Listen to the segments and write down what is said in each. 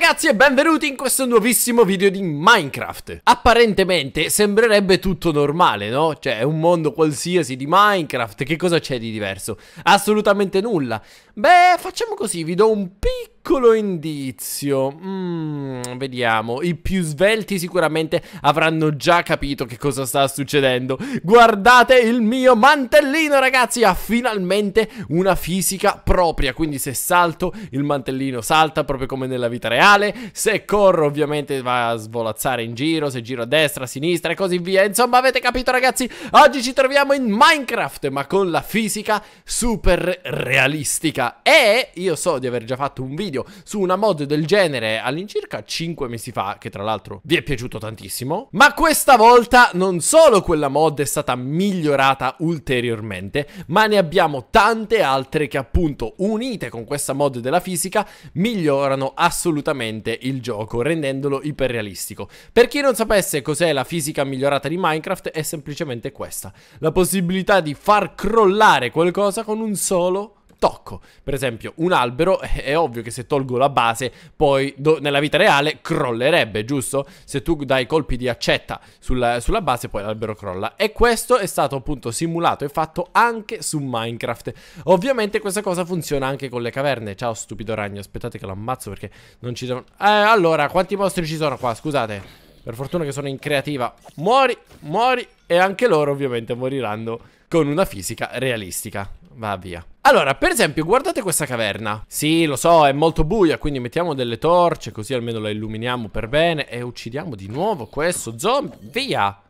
ragazzi e benvenuti in questo nuovissimo video di Minecraft Apparentemente sembrerebbe tutto normale, no? Cioè è un mondo qualsiasi di Minecraft, che cosa c'è di diverso? Assolutamente nulla Beh, facciamo così, vi do un piccolo indizio. Mm, vediamo. I più svelti sicuramente avranno già capito che cosa sta succedendo. Guardate il mio mantellino, ragazzi. Ha finalmente una fisica propria. Quindi se salto, il mantellino salta proprio come nella vita reale. Se corro, ovviamente va a svolazzare in giro. Se giro a destra, a sinistra e così via. Insomma, avete capito, ragazzi? Oggi ci troviamo in Minecraft, ma con la fisica super realistica. E io so di aver già fatto un video su una mod del genere all'incirca 5 mesi fa, che tra l'altro vi è piaciuto tantissimo, ma questa volta non solo quella mod è stata migliorata ulteriormente, ma ne abbiamo tante altre che appunto unite con questa mod della fisica migliorano assolutamente il gioco, rendendolo iperrealistico. Per chi non sapesse cos'è la fisica migliorata di Minecraft è semplicemente questa, la possibilità di far crollare qualcosa con un solo tocco. Per esempio, un albero è ovvio che se tolgo la base, poi nella vita reale crollerebbe, giusto? Se tu dai colpi di accetta sulla, sulla base, poi l'albero crolla. E questo è stato appunto simulato e fatto anche su Minecraft. Ovviamente questa cosa funziona anche con le caverne. Ciao stupido ragno, aspettate che lo ammazzo perché non ci sono... Eh, allora, quanti mostri ci sono qua? Scusate. Per fortuna che sono in creativa. Muori, muori. E anche loro ovviamente moriranno con una fisica realistica. Va via. Allora, per esempio, guardate questa caverna. Sì, lo so, è molto buia, quindi mettiamo delle torce, così almeno la illuminiamo per bene. E uccidiamo di nuovo questo zombie. Via!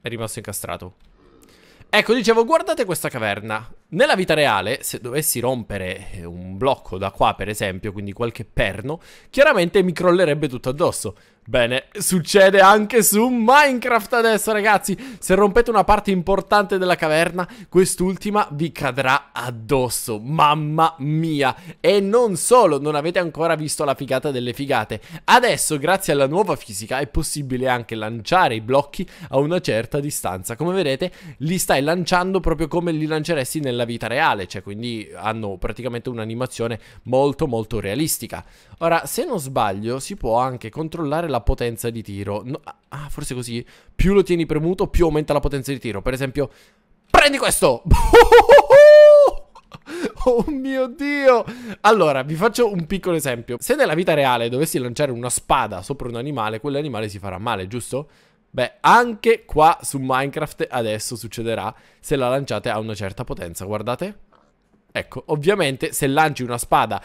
È rimasto incastrato. Ecco, dicevo, guardate questa caverna. Nella vita reale, se dovessi rompere un blocco da qua, per esempio, quindi qualche perno, chiaramente mi crollerebbe tutto addosso. Bene, succede anche su Minecraft adesso ragazzi. Se rompete una parte importante della caverna Quest'ultima vi cadrà addosso Mamma mia. E non solo, non avete ancora visto la figata delle figate. Adesso, grazie alla nuova fisica È possibile anche lanciare i blocchi a una certa distanza. Come vedete, li stai lanciando proprio come li lanceresti nella vita reale Cioè, quindi hanno praticamente un'animazione molto molto realistica. Ora, se non sbaglio, si può anche controllare la la potenza di tiro. No, ah, forse così. Più lo tieni premuto, più aumenta la potenza di tiro. Per esempio, prendi questo! Oh mio Dio! Allora, vi faccio un piccolo esempio. Se nella vita reale dovessi lanciare una spada sopra un animale, quell'animale si farà male, giusto? Beh, anche qua su Minecraft adesso succederà se la lanciate a una certa potenza, guardate. Ecco, ovviamente se lanci una spada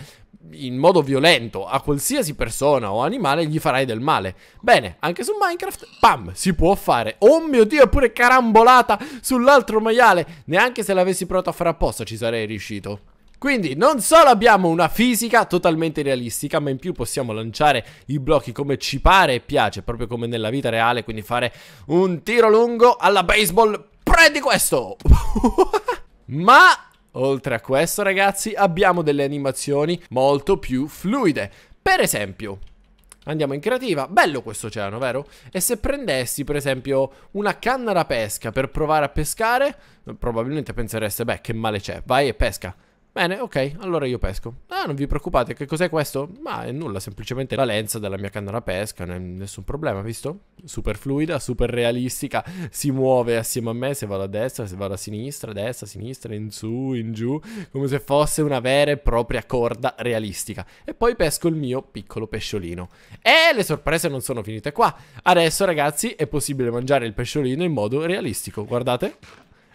in modo violento a qualsiasi persona o animale gli farai del male. Bene, anche su Minecraft, pam, si può fare. Oh mio Dio, è pure carambolata sull'altro maiale. Neanche se l'avessi provato a fare apposta ci sarei riuscito. Quindi non solo abbiamo una fisica totalmente realistica, ma in più possiamo lanciare i blocchi come ci pare e piace, proprio come nella vita reale, quindi fare un tiro lungo alla baseball. Prendi questo! ma Oltre a questo ragazzi abbiamo delle animazioni molto più fluide. Per esempio Andiamo in creativa, bello questo oceano, vero? E se prendessi per esempio una canna da pesca per provare a pescare Probabilmente pensereste, beh che male c'è, vai e pesca Bene, ok, allora io pesco. Ah, non vi preoccupate, che cos'è questo? Ma è nulla, semplicemente la lenza della mia canna da pesca, nessun problema, visto? Super fluida, super realistica, si muove assieme a me se vado a destra, se vado a sinistra, a destra, a sinistra, in su, in giù, come se fosse una vera e propria corda realistica. E poi pesco il mio piccolo pesciolino. E le sorprese non sono finite qua. Adesso, ragazzi, è possibile mangiare il pesciolino in modo realistico, guardate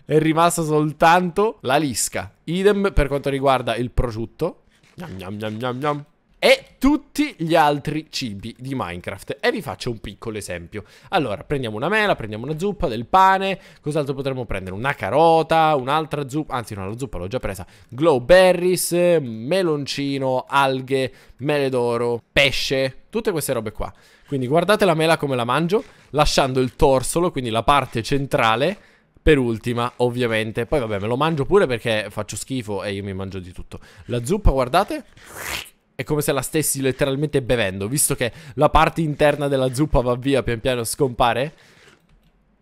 è rimasta soltanto la lisca. Idem per quanto riguarda il prosciutto. Gnam, gnam, gnam, gnam, e tutti gli altri cibi di Minecraft. E vi faccio un piccolo esempio. Allora, prendiamo una mela, prendiamo una zuppa, del pane. Cos'altro potremmo prendere? Una carota, un'altra zuppa. Anzi, no, la zuppa l'ho già presa. Glowberries, meloncino, alghe, mele d'oro, pesce. Tutte queste robe qua. Quindi guardate la mela come la mangio, lasciando il torsolo, quindi la parte centrale per ultima, ovviamente. Poi vabbè, me lo mangio pure perché faccio schifo e io mi mangio di tutto. La zuppa, guardate. È come se la stessi letteralmente bevendo, visto che la parte interna della zuppa va via, pian piano scompare.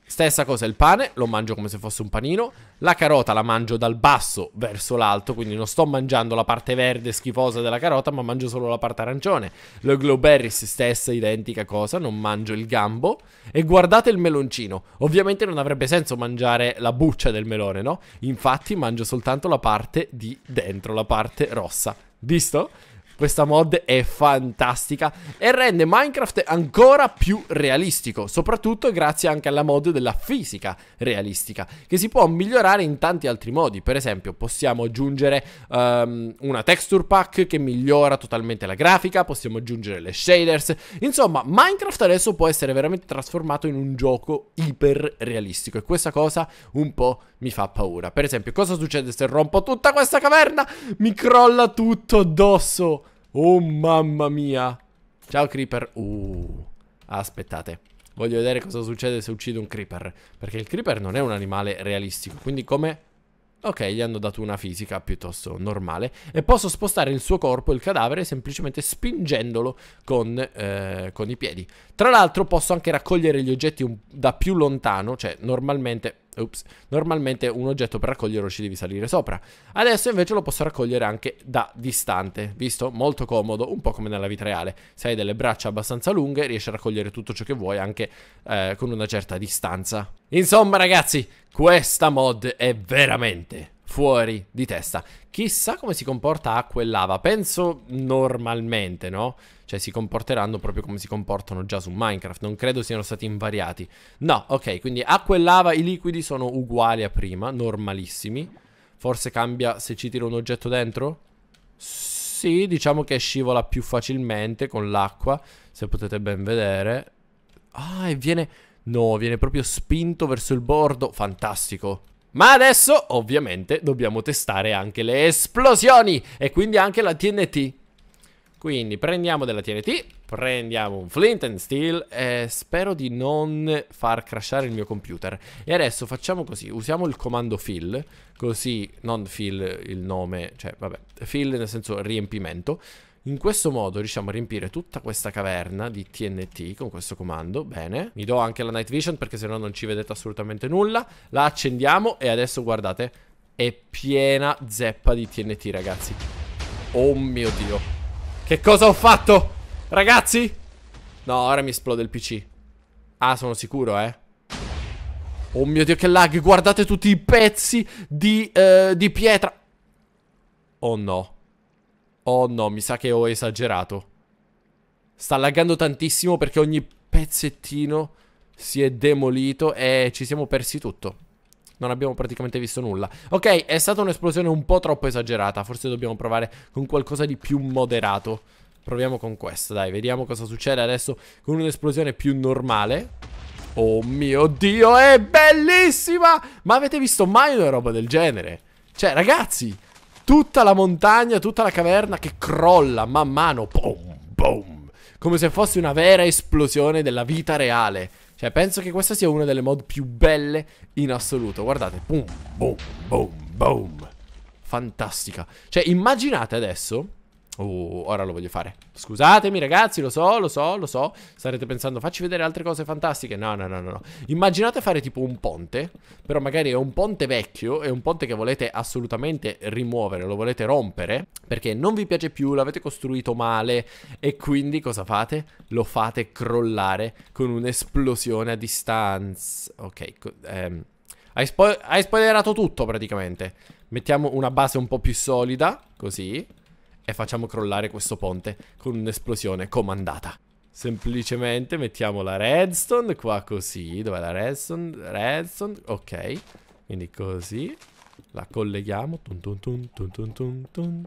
Stessa cosa il pane, lo mangio come se fosse un panino. La carota la mangio dal basso verso l'alto, quindi non sto mangiando la parte verde schifosa della carota, ma mangio solo la parte arancione. Lo glowberries, stessa identica cosa, non mangio il gambo. E guardate il meloncino. Ovviamente non avrebbe senso mangiare la buccia del melone, no? Infatti mangio soltanto la parte di dentro, la parte rossa. Visto? Questa mod è fantastica e rende Minecraft ancora più realistico, soprattutto grazie anche alla mod della fisica realistica, che si può migliorare in tanti altri modi. Per esempio, possiamo aggiungere um, una texture pack che migliora totalmente la grafica, possiamo aggiungere le shaders. Insomma, Minecraft adesso può essere veramente trasformato in un gioco iper realistico e questa cosa un po' mi fa paura. Per esempio, cosa succede se rompo tutta questa caverna? Mi crolla tutto addosso. Oh mamma mia. Ciao Creeper. Uh, aspettate. Voglio vedere cosa succede se uccido un Creeper. Perché il Creeper non è un animale realistico. Quindi come... Ok, gli hanno dato una fisica piuttosto normale. E posso spostare il suo corpo, il cadavere, semplicemente spingendolo con, eh, con i piedi. Tra l'altro posso anche raccogliere gli oggetti un, da più lontano. Cioè, normalmente Ups, normalmente un oggetto per raccoglierlo ci devi salire sopra. Adesso invece lo posso raccogliere anche da distante, visto? Molto comodo, un po' come nella vita reale. Se hai delle braccia abbastanza lunghe, riesci a raccogliere tutto ciò che vuoi anche eh, con una certa distanza. Insomma, ragazzi, questa mod è veramente fuori di testa. Chissà come si comporta acqua e lava. Penso normalmente, no? Cioè si comporteranno proprio come si comportano già su Minecraft. Non credo siano stati invariati. No, ok, quindi acqua e lava, i liquidi sono uguali a prima, normalissimi. Forse cambia se ci tiro un oggetto dentro? Sì, diciamo che scivola più facilmente con l'acqua, se potete ben vedere. Ah, e viene... No, viene proprio spinto verso il bordo. Fantastico. Ma adesso, ovviamente, dobbiamo testare anche le esplosioni e quindi anche la TNT. Quindi prendiamo della TNT, prendiamo un flint and steel e spero di non far crashare il mio computer. E adesso facciamo così, usiamo il comando fill, così, non fill il nome, cioè vabbè, fill nel senso riempimento. In questo modo riusciamo a riempire tutta questa caverna di TNT con questo comando. Bene. Mi do anche la night vision perché sennò non ci vedete assolutamente nulla. La accendiamo e adesso guardate. È piena zeppa di TNT ragazzi. Oh mio Dio. Che cosa ho fatto? Ragazzi? No, ora mi esplode il PC. Ah, sono sicuro, eh. Oh mio Dio, che lag. Guardate tutti i pezzi di, uh, di pietra. Oh no. Oh no, mi sa che ho esagerato. Sta laggando tantissimo perché ogni pezzettino si è demolito e ci siamo persi tutto. Non abbiamo praticamente visto nulla. Ok, è stata un'esplosione un po' troppo esagerata. Forse dobbiamo provare con qualcosa di più moderato. Proviamo con questo, dai, vediamo cosa succede adesso con un'esplosione più normale. Oh mio Dio, è bellissima! Ma avete visto mai una roba del genere? Cioè, ragazzi, tutta la montagna, tutta la caverna che crolla man mano. Boom, boom. Come se fosse una vera esplosione della vita reale. Cioè, penso che questa sia una delle mod più belle in assoluto. Guardate. Boom, boom, boom, boom. Fantastica. Cioè, immaginate adesso Uh, ora lo voglio fare. Scusatemi ragazzi, lo so, lo so, lo so. Starete pensando, facci vedere altre cose fantastiche. No, no, no, no. Immaginate fare tipo un ponte, però magari è un ponte vecchio, è un ponte che volete assolutamente rimuovere, lo volete rompere, perché non vi piace più, l'avete costruito male e quindi cosa fate? Lo fate crollare con un'esplosione a distanza. Ok, ehm, hai, spo hai spoilerato tutto praticamente. Mettiamo una base un po' più solida, così e facciamo crollare questo ponte con un'esplosione comandata. Semplicemente mettiamo la redstone qua così. Dov'è la redstone? Redstone, ok. Quindi così. La colleghiamo. Tun tun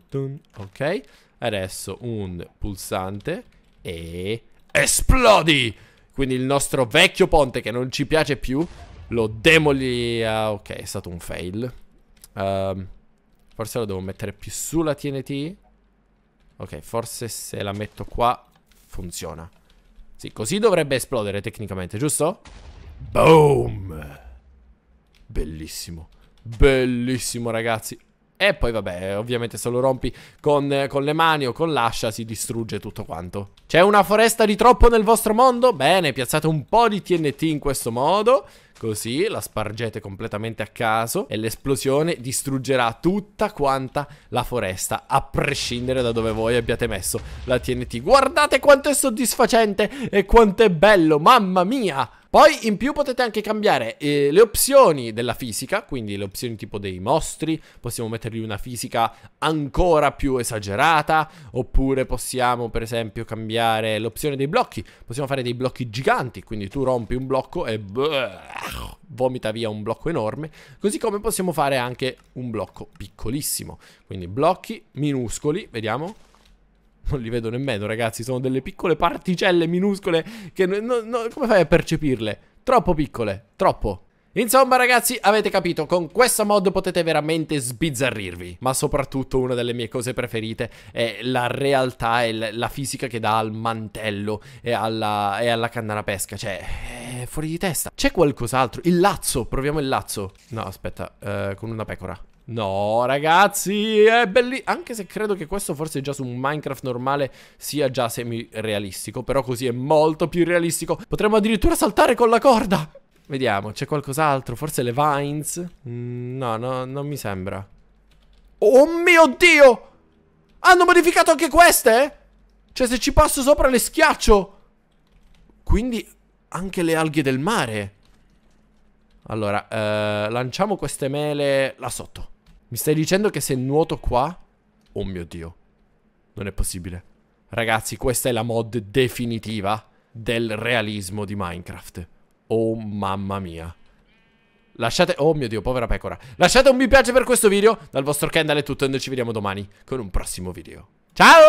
tun. Ok. Adesso un pulsante e esplodi! Quindi il nostro vecchio ponte che non ci piace più lo demoli... ok, è stato un fail. Um, forse lo devo mettere più sulla TNT. Ok, forse se la metto qua funziona. Sì, così dovrebbe esplodere tecnicamente, giusto? Boom! Bellissimo. Bellissimo, ragazzi. E poi vabbè, ovviamente se lo rompi con, con, le mani o con l'ascia si distrugge tutto quanto. C'è una foresta di troppo nel vostro mondo? Bene, piazzate un po' di TNT in questo modo. Così la spargete completamente a caso e l'esplosione distruggerà tutta quanta la foresta, a prescindere da dove voi abbiate messo la TNT. Guardate quanto è soddisfacente e quanto è bello, mamma mia! Poi in più potete anche cambiare eh, le opzioni della fisica, quindi le opzioni tipo dei mostri, possiamo mettergli una fisica ancora più esagerata, oppure possiamo per esempio cambiare l'opzione dei blocchi, possiamo fare dei blocchi giganti, quindi tu rompi un blocco e vomita via un blocco enorme, così come possiamo fare anche un blocco piccolissimo, quindi blocchi minuscoli, vediamo, non li vedo nemmeno, ragazzi. Sono delle piccole particelle minuscole che no, no, come fai a percepirle? Troppo piccole, troppo. Insomma ragazzi avete capito con questa mod potete veramente sbizzarrirvi Ma soprattutto una delle mie cose preferite è la realtà e la fisica che dà al mantello e alla, e alla canna da pesca Cioè è fuori di testa C'è qualcos'altro? Il lazzo, proviamo il lazzo No aspetta, eh, con una pecora No, ragazzi, è bellissimo. Anche se credo che questo forse già su un Minecraft normale sia già semi-realistico. Però così è molto più realistico. Potremmo addirittura saltare con la corda. Vediamo, c'è qualcos'altro? Forse le vines? Mm, no, no, non mi sembra. Oh mio Dio! Hanno modificato anche queste? Cioè, se ci passo sopra le schiaccio. Quindi anche le alghe del mare. Allora, eh, lanciamo queste mele là sotto. Mi stai dicendo che se nuoto qua... Oh mio Dio. Non è possibile. Ragazzi, questa è la mod definitiva del realismo di Minecraft. Oh mamma mia. Lasciate... Oh mio Dio, povera pecora. Lasciate un mi piace per questo video. Dal vostro Kendall è tutto e noi ci vediamo domani con un prossimo video. Ciao!